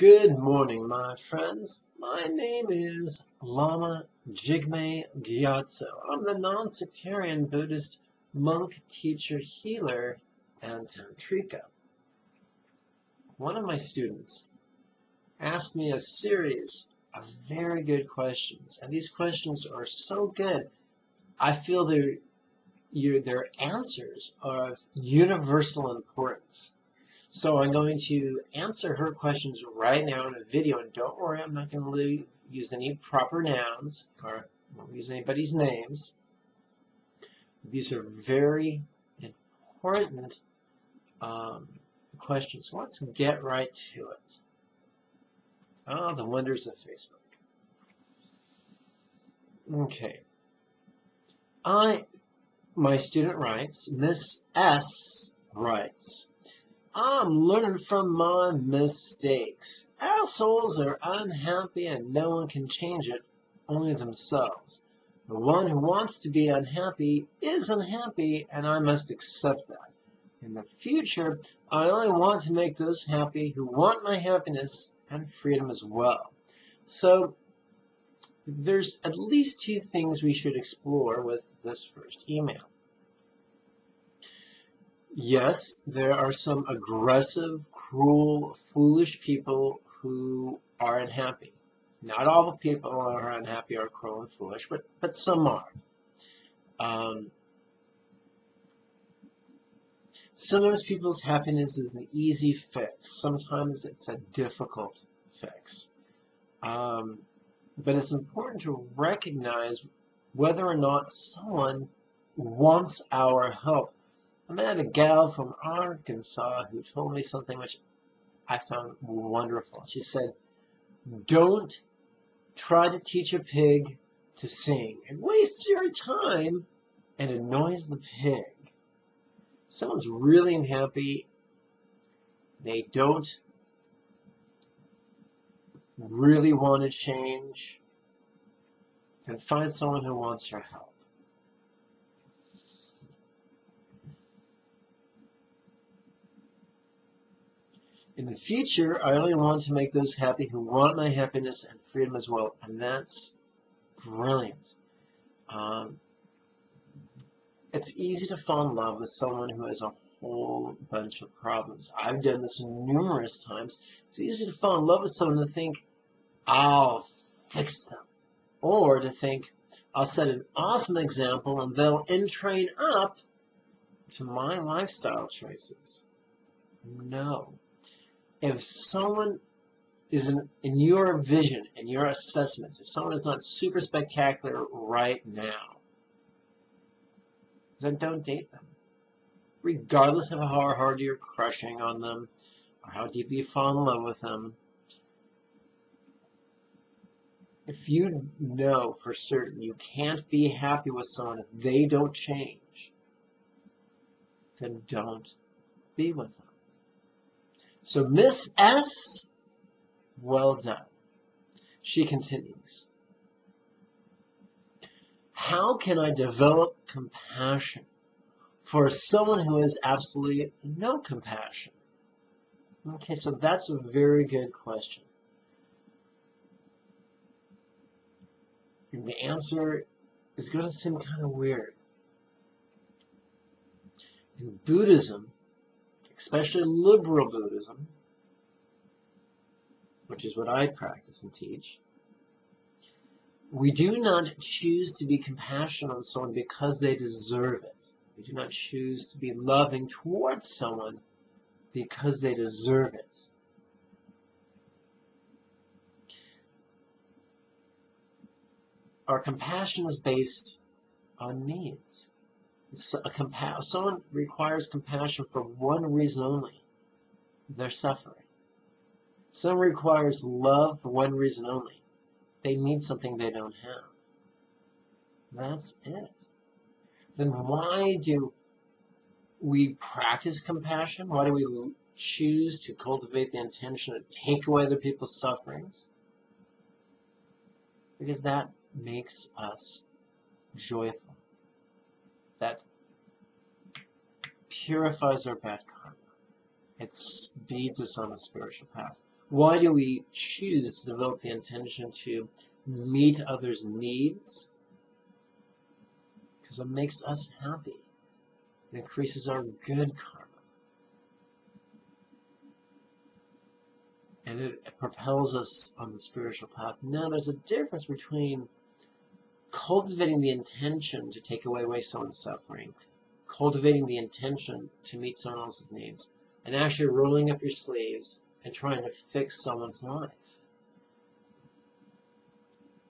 Good morning, my friends. My name is Lama Jigme Gyatso. I'm the non-sectarian Buddhist monk, teacher, healer, and tantrika. One of my students asked me a series of very good questions, and these questions are so good. I feel their, their answers are of universal importance. So I'm going to answer her questions right now in a video, and don't worry, I'm not going to use any proper nouns or won't use anybody's names. These are very important um, questions. Let's get right to it. Ah, the wonders of Facebook. Okay. I, my student writes, Miss S writes, I'm learning from my mistakes. Assholes are unhappy and no one can change it, only themselves. The one who wants to be unhappy is unhappy and I must accept that. In the future, I only want to make those happy who want my happiness and freedom as well. So, there's at least two things we should explore with this first email. Yes, there are some aggressive, cruel, foolish people who are unhappy. Not all the people who are unhappy are cruel and foolish, but, but some are. Um, sometimes people's happiness is an easy fix. Sometimes it's a difficult fix. Um, but it's important to recognize whether or not someone wants our help I met a gal from Arkansas who told me something which I found wonderful. She said, don't try to teach a pig to sing. It wastes your time and annoys the pig. Someone's really unhappy. They don't really want to change. Then find someone who wants your help. In the future, I only want to make those happy who want my happiness and freedom as well. And that's brilliant. Um, it's easy to fall in love with someone who has a whole bunch of problems. I've done this numerous times. It's easy to fall in love with someone and think, I'll fix them. Or to think, I'll set an awesome example and they'll entrain up to my lifestyle choices. No if someone is in, in your vision and your assessments, if someone is not super spectacular right now, then don't date them. Regardless of how hard you're crushing on them or how deeply you fall in love with them, if you know for certain you can't be happy with someone if they don't change, then don't be with them. So Miss S, well done. She continues. How can I develop compassion for someone who has absolutely no compassion? Okay, so that's a very good question. And the answer is going to seem kind of weird. In Buddhism, especially liberal Buddhism, which is what I practice and teach, we do not choose to be compassionate on someone because they deserve it. We do not choose to be loving towards someone because they deserve it. Our compassion is based on needs compa someone requires compassion for one reason only. They're suffering. Someone requires love for one reason only. They need something they don't have. That's it. Then why do we practice compassion? Why do we choose to cultivate the intention to take away other people's sufferings? Because that makes us joyful that purifies our bad karma. It speeds us on the spiritual path. Why do we choose to develop the intention to meet others' needs? Because it makes us happy. It increases our good karma. And it propels us on the spiritual path. Now, there's a difference between cultivating the intention to take away, away someone's suffering, cultivating the intention to meet someone else's needs, and actually rolling up your sleeves and trying to fix someone's life.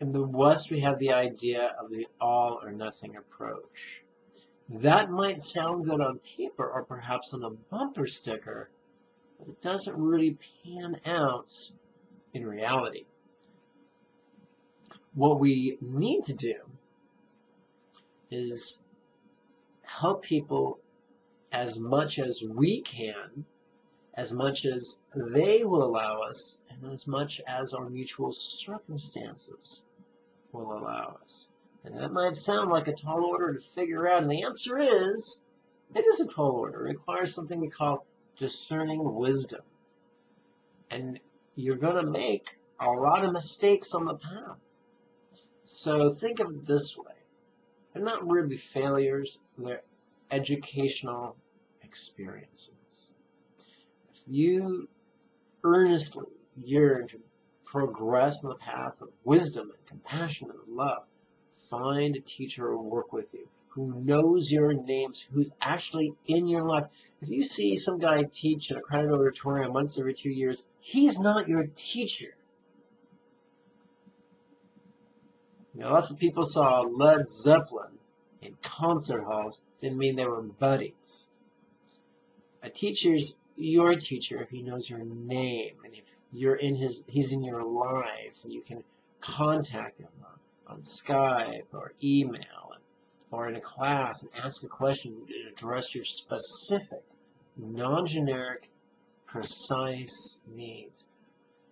In the West, we have the idea of the all or nothing approach. That might sound good on paper or perhaps on a bumper sticker, but it doesn't really pan out in reality. What we need to do is help people as much as we can, as much as they will allow us, and as much as our mutual circumstances will allow us. And that might sound like a tall order to figure out, and the answer is, it is a tall order. It requires something we call discerning wisdom. And you're going to make a lot of mistakes on the path. So think of it this way. They're not really failures, they're educational experiences. If you earnestly yearn to progress in the path of wisdom and compassion and love, find a teacher who will work with you, who knows your names, who's actually in your life. If you see some guy teach in a crowded auditorium once every two years, he's not your teacher. You know, lots of people saw Led Zeppelin in concert halls. Didn't mean they were buddies. A teacher's your teacher if he knows your name and if you're in his, he's in your life and you can contact him on, on Skype or email or in a class and ask a question and address your specific, non-generic, precise needs.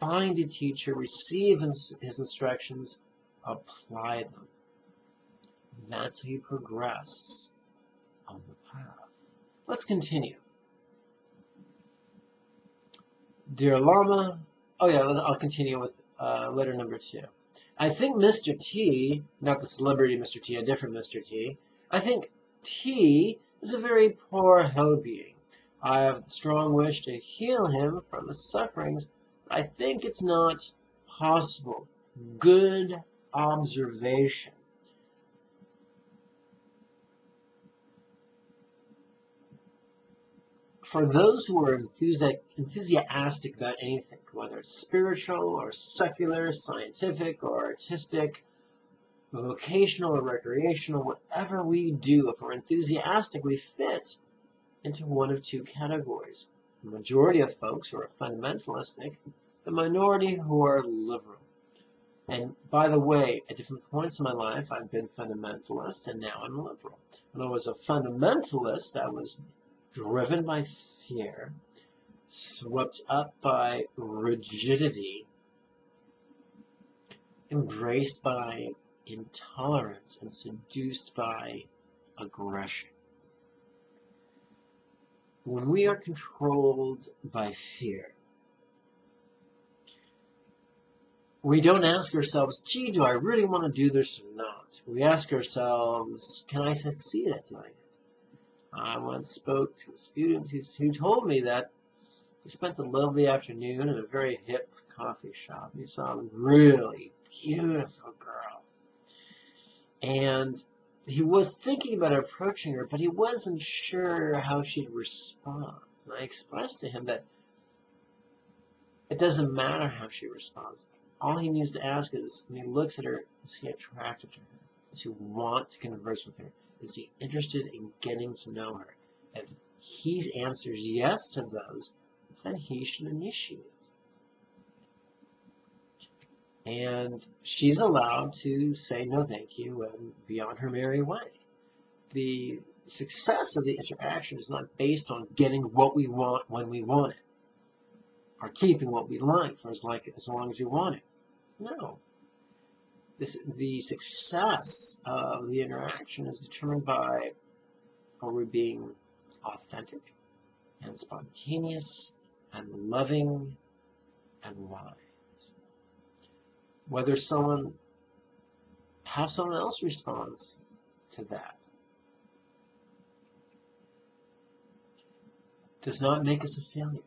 Find a teacher, receive his, his instructions, apply them. That's how you progress on the path. Let's continue. Dear Lama, oh yeah, I'll continue with uh, letter number two. I think Mr. T, not the celebrity Mr. T, a different Mr. T, I think T is a very poor hell being. I have the strong wish to heal him from his sufferings, I think it's not possible. Good observation. For those who are enthusiastic about anything, whether it's spiritual or secular, scientific or artistic, vocational or recreational, whatever we do, if we're enthusiastic, we fit into one of two categories. The majority of folks who are fundamentalistic, the minority who are liberal. And by the way, at different points in my life, I've been fundamentalist and now I'm liberal. When I was a fundamentalist, I was driven by fear, swept up by rigidity, embraced by intolerance, and seduced by aggression. When we are controlled by fear, we don't ask ourselves, gee, do I really want to do this or not? We ask ourselves, can I succeed at doing it? I once spoke to a student who told me that he spent a lovely afternoon in a very hip coffee shop. He saw a really beautiful girl. And he was thinking about approaching her, but he wasn't sure how she'd respond. And I expressed to him that it doesn't matter how she responds all he needs to ask is, when he looks at her, is he attracted to her? Does he want to converse with her? Is he interested in getting to know her? If he answers yes to those, then he should initiate. And she's allowed to say no thank you and be on her merry way. The success of the interaction is not based on getting what we want when we want it, or keeping what we like for as, like, as long as we want it. No. This, the success of the interaction is determined by are we being authentic and spontaneous and loving and wise. Whether someone, how someone else responds to that does not make us a failure.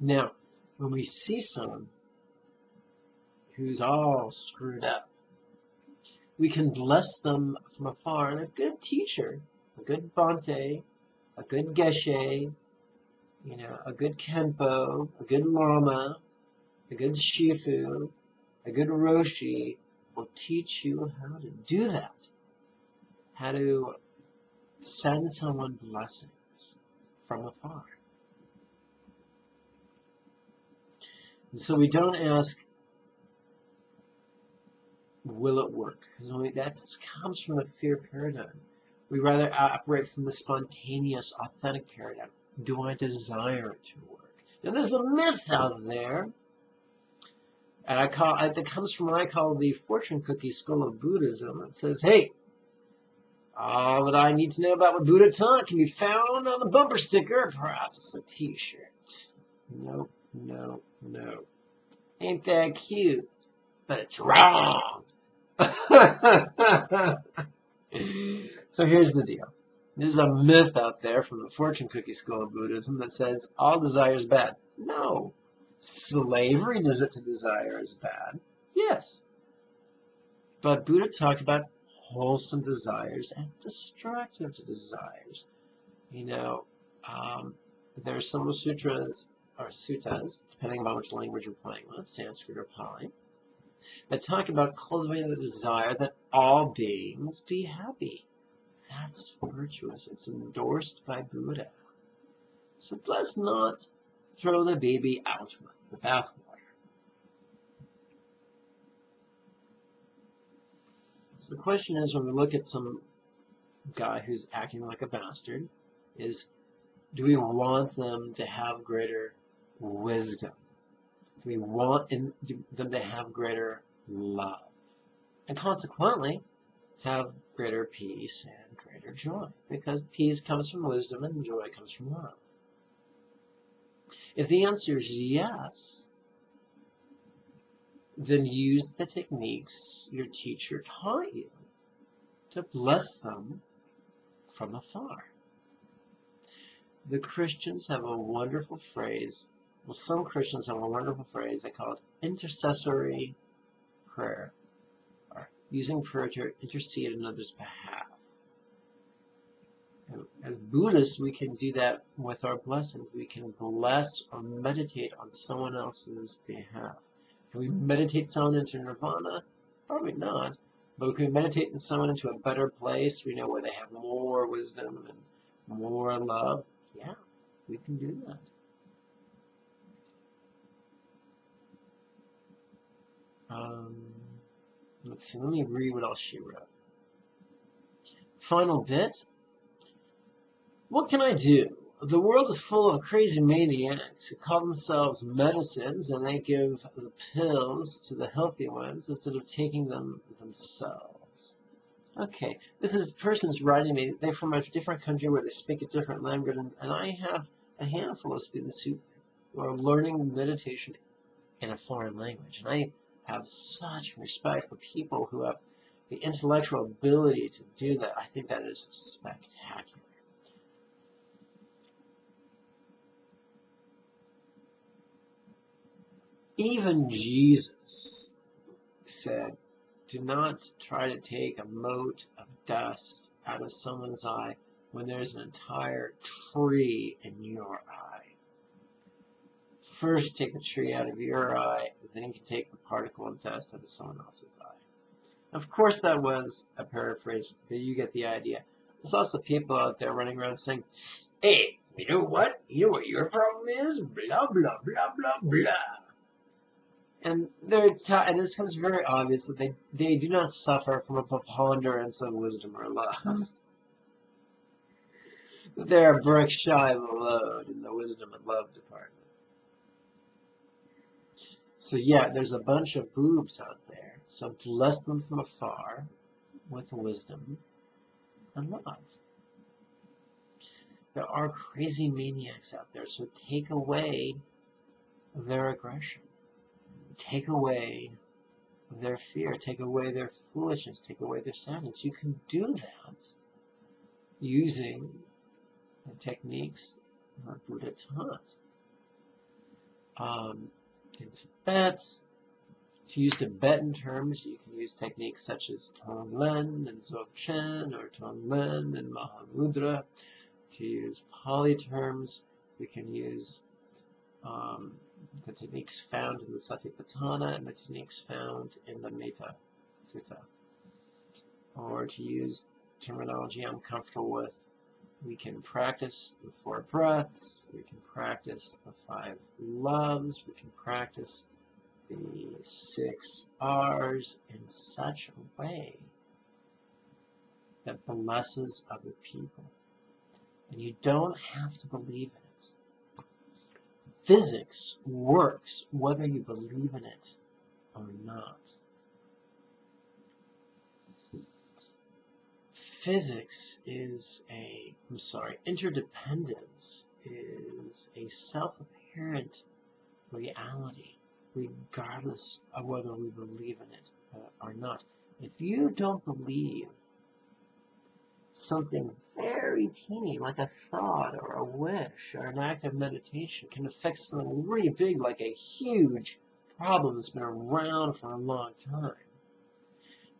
Now, when we see someone who's all screwed up, we can bless them from afar. And a good teacher, a good Bhante, a good Geshe, you know, a good Khenpo, a good Lama, a good Shifu, a good Roshi will teach you how to do that. How to send someone blessings from afar. And so we don't ask, will it work? Because that comes from the fear paradigm. We rather operate from the spontaneous, authentic paradigm. Do I desire it to work? Now there's a myth out there, and I call it comes from what I call the fortune cookie school of Buddhism. It says, hey, all that I need to know about what Buddha taught can be found on a bumper sticker, perhaps a t-shirt. Nope, no, no. Ain't that cute? But it's wrong. so here's the deal. There's a myth out there from the fortune cookie school of Buddhism that says all desire is bad. No. Slavery does it to desire is bad. Yes. But Buddha talked about wholesome desires and destructive desires. You know, um, there are some sutras or suttas, depending on which language you're playing with, Sanskrit or Pali, that talk about cultivating the desire that all beings be happy. That's virtuous. It's endorsed by Buddha. So let's not throw the baby out with the bathwater. So the question is, when we look at some guy who's acting like a bastard, is do we want them to have greater wisdom? We want them to have greater love? And consequently, have greater peace and greater joy. Because peace comes from wisdom and joy comes from love. If the answer is yes, then use the techniques your teacher taught you to bless them from afar. The Christians have a wonderful phrase. Well, some Christians have a wonderful phrase they call it intercessory prayer, or using prayer to intercede on others' behalf. And As Buddhists, we can do that with our blessings. We can bless or meditate on someone else's behalf. Can we meditate someone into nirvana? Probably not. But can we meditate someone into a better place, we know, where they have more wisdom and more love? Yeah, we can do that. Um, let's see, let me read what else she wrote. Final bit. What can I do? The world is full of crazy maniacs who call themselves medicines and they give the pills to the healthy ones instead of taking them themselves. Okay, this is person's writing me. They're from a different country where they speak a different language, and, and I have a handful of students who, are learning meditation in a foreign language, and I have such respect for people who have the intellectual ability to do that. I think that is spectacular. Even Jesus said, do not try to take a mote of dust out of someone's eye when there's an entire tree in your eye. First take the tree out of your eye, then you can take the particle of dust out of someone else's eye. Of course that was a paraphrase, but you get the idea. There's also people out there running around saying, hey, you know what? You know what your problem is? Blah, blah, blah, blah, blah and they're and this becomes very obvious that they they do not suffer from a preponderance of wisdom or love. They're a brick shy of the load in the wisdom and love department. So yeah, there's a bunch of boobs out there. So bless them from afar with wisdom and love. There are crazy maniacs out there, so take away their aggression. Take away their fear. Take away their foolishness. Take away their sadness. You can do that using the techniques that Buddha taught. Um, in Tibet, to use Tibetan terms, you can use techniques such as Tonglen and Dzogchen or Tonglen and Mahamudra. To use Pali terms, we can use um, the techniques found in the Satipatthana and the techniques found in the Metta Sutta. Or to use terminology I'm comfortable with, we can practice the four breaths, we can practice the five loves, we can practice the six R's in such a way that blesses other people. And you don't have to believe in it. Physics works whether you believe in it or not. Physics is a, I'm sorry, interdependence is a self-apparent reality regardless of whether we believe in it uh, or not. If you don't believe something very teeny, like a thought or a wish or an act of meditation, can affect something really big, like a huge problem that's been around for a long time,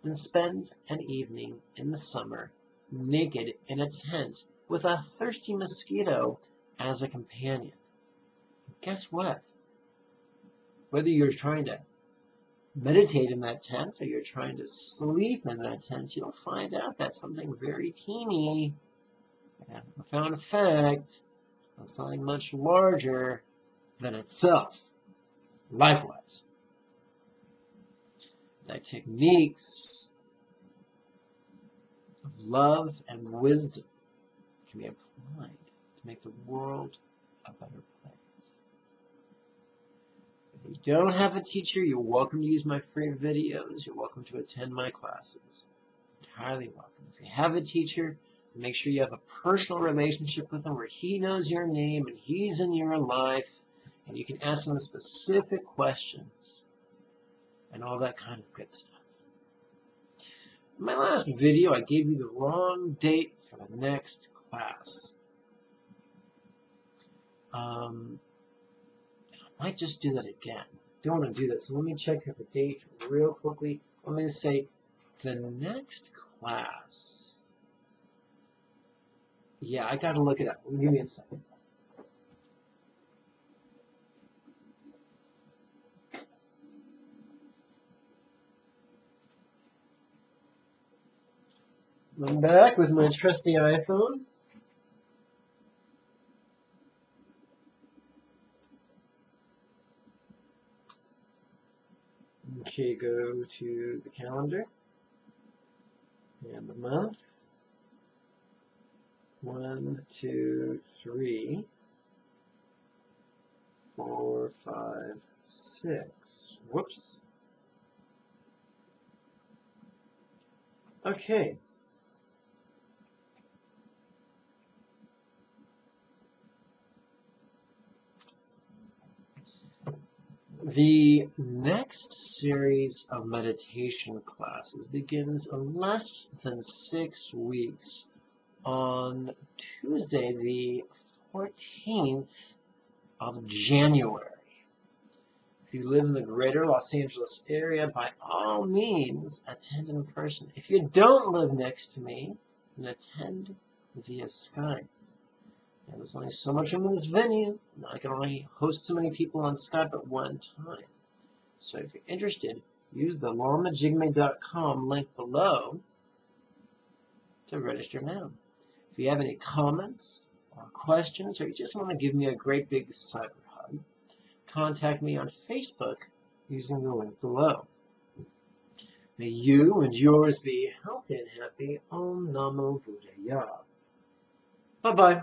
then spend an evening in the summer naked in a tent with a thirsty mosquito as a companion. Guess what? Whether you're trying to meditate in that tent or you're trying to sleep in that tent, you'll find out that something very teeny and a profound effect on something much larger than itself. Likewise, the techniques of love and wisdom can be applied to make the world a better place. If you don't have a teacher, you're welcome to use my free videos. You're welcome to attend my classes. Entirely welcome. If you have a teacher, make sure you have a personal relationship with him where he knows your name and he's in your life and you can ask him specific questions and all that kind of good stuff. In my last video, I gave you the wrong date for the next class. Um, I might just do that again. Don't want to do that, so let me check the date real quickly. I'm going to say the next class. Yeah, I got to look it up. Give me a second. I'm back with my trusty iPhone. Okay, go to the calendar and the month. One, two, three, four, five, six. Whoops. Okay. The next series of meditation classes begins in less than six weeks on Tuesday, the 14th of January. If you live in the greater Los Angeles area, by all means, attend in person. If you don't live next to me, then attend via Skype. And there's only so much in this venue. I can only host so many people on Skype at one time. So if you're interested, use the lamajigme.com link below to register now. If you have any comments or questions, or you just want to give me a great big cyber hug, contact me on Facebook using the link below. May you and yours be healthy and happy. Om Namo Buddhaya. Bye-bye.